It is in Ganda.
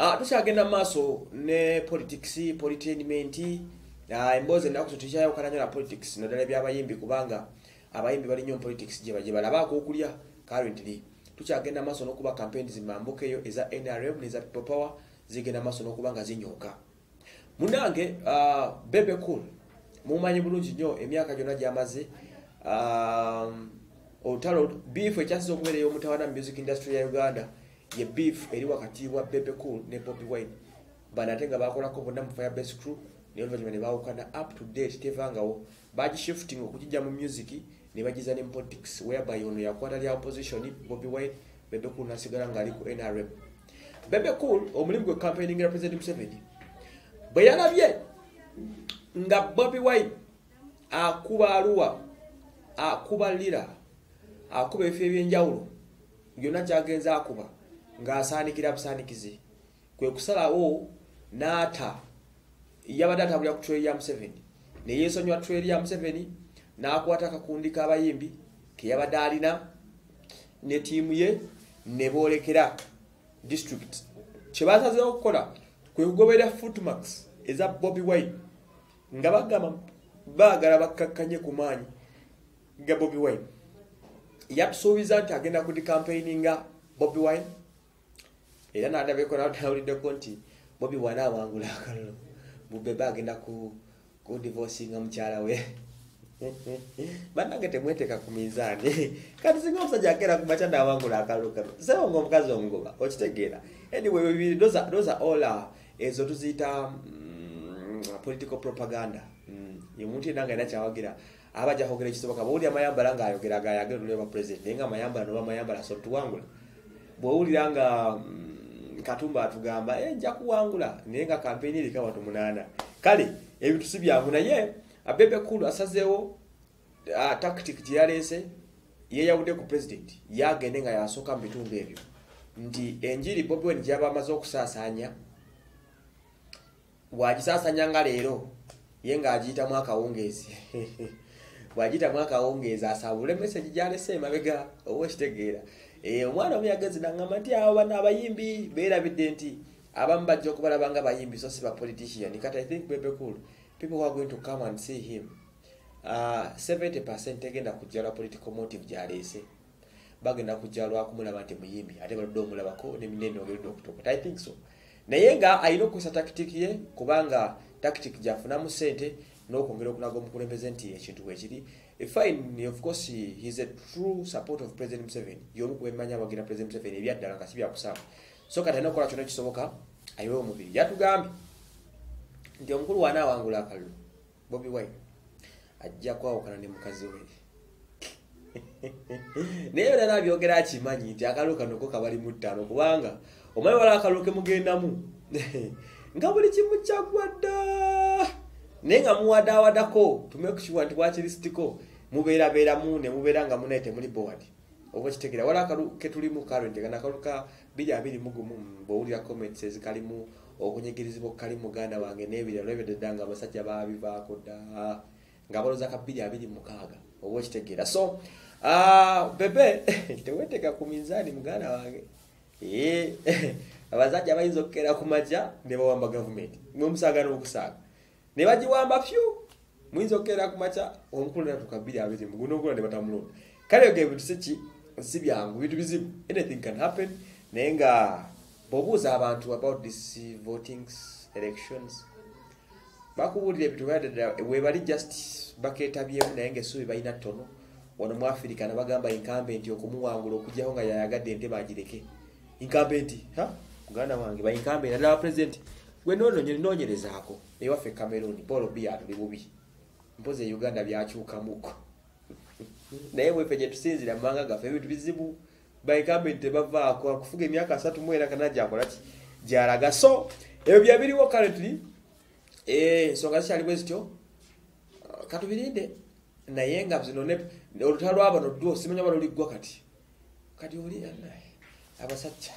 Ah, tukyagenda mu maaso ne politics politainment ah, emboozi ennaku zo tukyayawukana nyo na politics naddala ebyabayimbi kubanga abayimbi bali nnyo mu politics gye gye balabaako okulya. Currently tukyagenda maaso n'okuba campaigns mambuka eyo eza nrm neza people power zigenda maaso n'okuba nga zinyooka. Munange uh, bebe cool mumanyi bulungi nnyo emyaka gyonna gyamaze. Olutalo beef ekyasiza okubeera ey'omutawana mu music industry ya uganda ye beef eri wakati wa bebe cool ne bobi wine. Bano ate nga bakolako bonna mu firebase crew naye oluvanyuma ne bawukana up to date tevangawo. Bagishifting okugijja mu music ne bagiza ne politics whereby ono yakwata lya opposition bobi wine bebe cool nasigala ng'ali ku nrm bebe cool omulimu gwe campaigningira president museveni bwe yalabye nga bobi wine akuba aluwa akuba lira akuba ebifo ebyenjawulo byonna kyagenza akuba ng'asaanikira busaanikizi kwe kusalawo n'ata yabadde atambulira ku tweri ya museveni. Neyeesonywa tweri ya museveni n'akwata akakundi k'abayimbi keyabadde alina ne ttiimu ye ne boolekera district. Kye basazeewo okukola kwe kugoberera footmax eza bobi wine nga bagamba baagala bakkakkanye ku maanyi ga bobi wine. Yatusuubiza nti agenda kudikampaininga bobi wine era nadabyeko nawuliddeko nti bobi wine awangula akalulu. Bubebe agenda ku kudivosinga mukyala we. Bannange temweteeka ku minzaani. Kati singa omusajja akeera ku maca naawangula akalulu kano sewo nga omukazi omugoba okitegeera. Anyway bibiri all uh, ezo tuziyita mm, political propaganda. Mm, omuntu yenna nga alina kyawagira aba ajja kwogera ekisoboka bwowuli amayambala ng'ayogera gayagera oluleba president naye nga amayambala noba amayambala so tuwangula. Bwowulira nga mm, katumba atugamba "Eh, nja kuwangula naye nga kampeni erika watu munaana kale ebintu si byangu naye abebe kulu asazeewo tactic gye yaleese yeeyawudde ku president yagende nga yasooka mu bitundu ebyo. Nti enjiri bobi wine gyaba amaze okusaasaanya bwagisaasanya nga leero ye ng'agiyitamu akawungeezi bw'agiyitamu akawungeezi asabule meseji gyalese emabega oba ekitegeera Eh, omwana omu yagezi nagamba nti abo bano abayimbi beerabidde nti abamu bajja okubalaba nga bayimbi so si bapolitician kati i think bebe cool people who are going to come and see him uh, 70 tegenda kujja lwa political motive gyaleese. Bagenda kujja lwakumulaba nti muyimbi ate baludde omulabako neminene ogeredde okutokota i think so. Naye nga alina okukozesa takitiki ye kubanga takitiki gyafunamu sente n'okwongera okulaga omukulembeze nti ekintu bwekiri fine of course he is a true support of president museveni. Yomu kubemanya abagira president museveni ebyaddala nga si byakusaawa so kati alina okukola kyonna kisoboka ayiwe omubiri. Yatugambye nti omukulu waana awangula akalulu bobi wine ajja kwawukana ne mukazi we. Naye era nabyogera akimanyi nti akalulu kano ko kabali mu ttaano kubanga omanyi wala akalulu kemugendamu nga buli kimu kyaggwa dda naye nga muwadaawadako tumekukiwa nti bwakirisitiko mubeerabeeramu ne mubeera nga munaye temuli board. Oba kitegera wala akalu ketulimu kana akalu ka biri abiri mugumu bwowulira comments ezikalimu okunyigirizibwa okukali muganda wange n'ebirala olwebyo dda nga abasajja babivaako dda nga baloza ka biri abiri mukaaga oba okitegeera so ah, bebe teweteeka ku minzaani muganda wange. Eh, abasajja bayinza okukeera ku majja ne bawamba gavumenti mwemusaaga n'okusaaga ne bagiwamba pyu muyinza okukeera ku maca omukulu natuka bbiri abiri muguno ogula ne batamulonda kale ebyo ebintu siki si byangu bintu bizibu. Anything can happen. Naye nga bw'obuuza abantu about this voting elections bakubuulira ebintu byadada webali just bakeetabyemu naye ngaessuubi balina ttono. Wano mu afirika nabagamba incumbenti okumuwangula okugyaho nga yayagadde ente bagireke. Incumbenti ha? Muganda wange ba incumbenti naddala president gwe noononyerezaako ewaffe cameroon paul biya tuli bubi. Mpozi e uganda byakyukamuko naye bwefe gye tusinzira mu mawanga gaffe ebintu bizibu ba incumbenti tebavaako akufuga emyaka asatu mu era kana gyakolaki gyalaga. So ebyo byabiriwo currently Eh, ensonga zikyalimu zityo Ah, katubirinde naye nga zino olutalo lwabano dwo simanya bano liggwa kati? Kati oli abasajja.